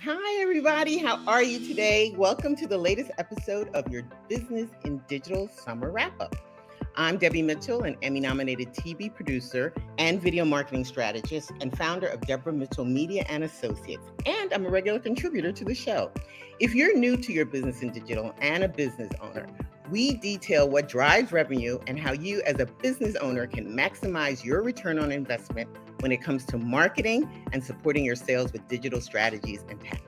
Hi, everybody. How are you today? Welcome to the latest episode of your Business in Digital Summer Wrap Up. I'm Debbie Mitchell, an Emmy nominated TV producer and video marketing strategist, and founder of Deborah Mitchell Media and Associates. And I'm a regular contributor to the show. If you're new to your business in digital and a business owner, we detail what drives revenue and how you, as a business owner, can maximize your return on investment when it comes to marketing and supporting your sales with digital strategies and tactics.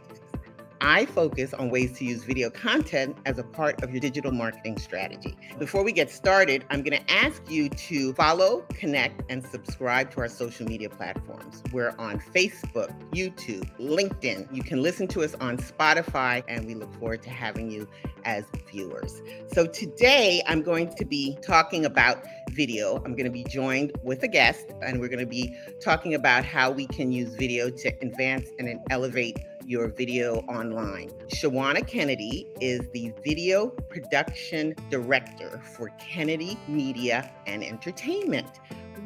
I focus on ways to use video content as a part of your digital marketing strategy. Before we get started, I'm going to ask you to follow, connect, and subscribe to our social media platforms. We're on Facebook, YouTube, LinkedIn. You can listen to us on Spotify, and we look forward to having you as viewers. So today, I'm going to be talking about video. I'm going to be joined with a guest, and we're going to be talking about how we can use video to advance and elevate your video online. Shawanna Kennedy is the video production director for Kennedy Media and Entertainment.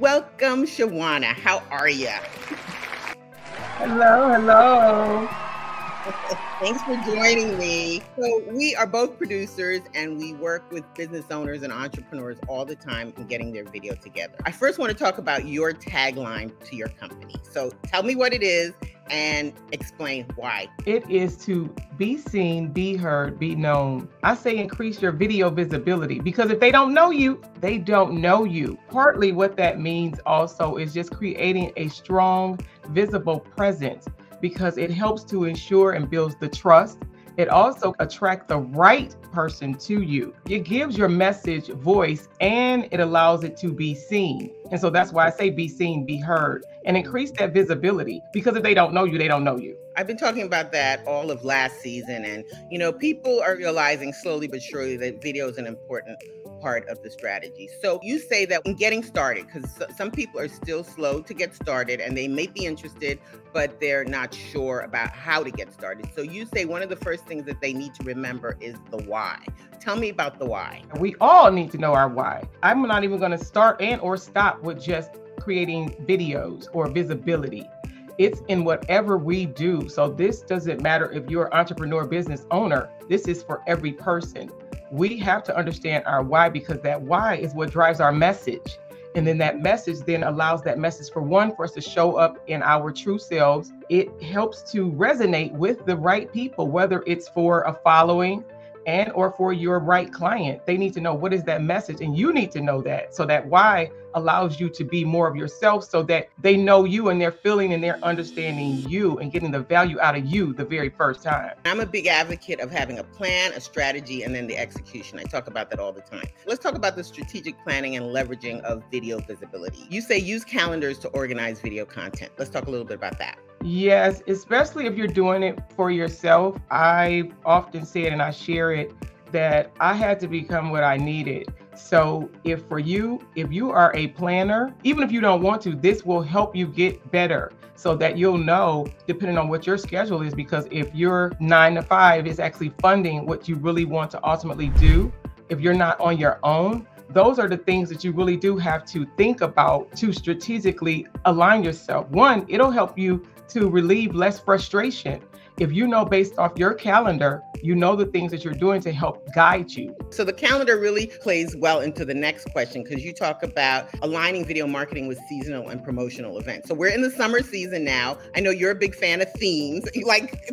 Welcome, Shawanna. How are you? Hello, hello. Thanks for joining me. So, we are both producers and we work with business owners and entrepreneurs all the time in getting their video together. I first want to talk about your tagline to your company. So, tell me what it is and explain why. It is to be seen, be heard, be known. I say increase your video visibility because if they don't know you, they don't know you. Partly what that means also is just creating a strong, visible presence because it helps to ensure and builds the trust. It also attracts the right person to you. It gives your message voice and it allows it to be seen. And so that's why I say be seen, be heard, and increase that visibility because if they don't know you, they don't know you. I've been talking about that all of last season. And, you know, people are realizing slowly but surely that video is an important part of the strategy. So you say that when getting started, because some people are still slow to get started and they may be interested, but they're not sure about how to get started. So you say one of the first things that they need to remember is the why. Tell me about the why. We all need to know our why. I'm not even going to start and or stop with just creating videos or visibility it's in whatever we do. So this doesn't matter if you're an entrepreneur business owner. This is for every person we have to understand our why because that why is what drives our message. And then that message then allows that message for one for us to show up in our true selves. It helps to resonate with the right people, whether it's for a following, and or for your right client they need to know what is that message and you need to know that. So that why allows you to be more of yourself so that they know you and they're feeling and they're understanding you and getting the value out of you the very first time. I'm a big advocate of having a plan a strategy and then the execution. I talk about that all the time. Let's talk about the strategic planning and leveraging of video visibility. You say use calendars to organize video content. Let's talk a little bit about that Yes, especially if you're doing it for yourself. I often say it and I share it that I had to become what I needed. So, if for you, if you are a planner, even if you don't want to, this will help you get better so that you'll know, depending on what your schedule is, because if your nine to five is actually funding what you really want to ultimately do, if you're not on your own, those are the things that you really do have to think about to strategically align yourself. One, it'll help you to relieve less frustration. If you know based off your calendar, you know the things that you're doing to help guide you. So the calendar really plays well into the next question because you talk about aligning video marketing with seasonal and promotional events. So we're in the summer season now. I know you're a big fan of themes. You like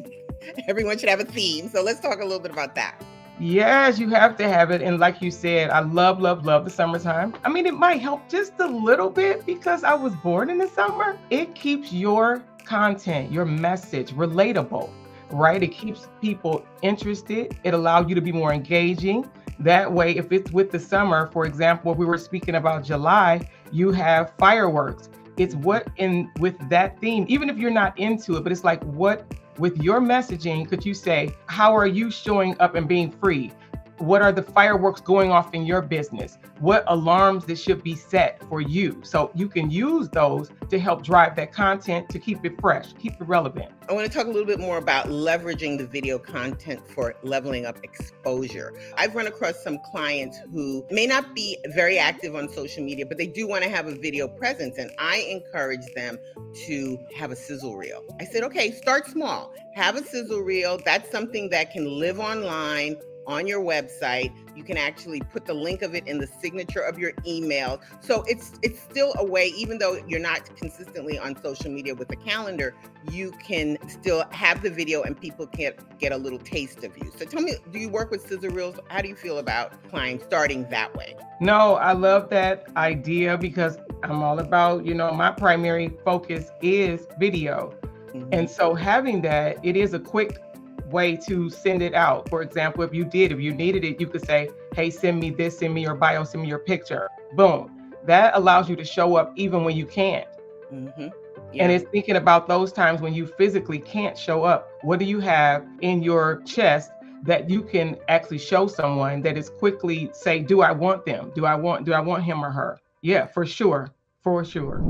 everyone should have a theme. So let's talk a little bit about that. Yes, you have to have it. And like you said, I love, love, love the summertime. I mean, it might help just a little bit because I was born in the summer. It keeps your content, your message relatable, right? It keeps people interested. It allows you to be more engaging. That way, if it's with the summer, for example, we were speaking about July, you have fireworks. It's what in with that theme, even if you're not into it, but it's like what with your messaging could you say, how are you showing up and being free? What are the fireworks going off in your business? What alarms that should be set for you? So you can use those to help drive that content to keep it fresh, keep it relevant. I want to talk a little bit more about leveraging the video content for leveling up exposure. I've run across some clients who may not be very active on social media, but they do want to have a video presence. And I encourage them to have a sizzle reel. I said, okay, start small, have a sizzle reel. That's something that can live online on your website. You can actually put the link of it in the signature of your email. So it's it's still a way, even though you're not consistently on social media with a calendar, you can still have the video and people can get a little taste of you. So tell me, do you work with sizzle reels? How do you feel about clients starting that way? No, I love that idea because I'm all about, you know, my primary focus is video. Mm-hmm. And so having that, it is a quick way to send it out. For example, if you did, if you needed it, you could say, hey, send me this, send me your bio, send me your picture. Boom. That allows you to show up even when you can't. Mm-hmm. Yeah. And it's thinking about those times when you physically can't show up. What do you have in your chest that you can actually show someone that is quickly say, do I want them? Do I want, do I want him or her? Yeah, for sure. For sure.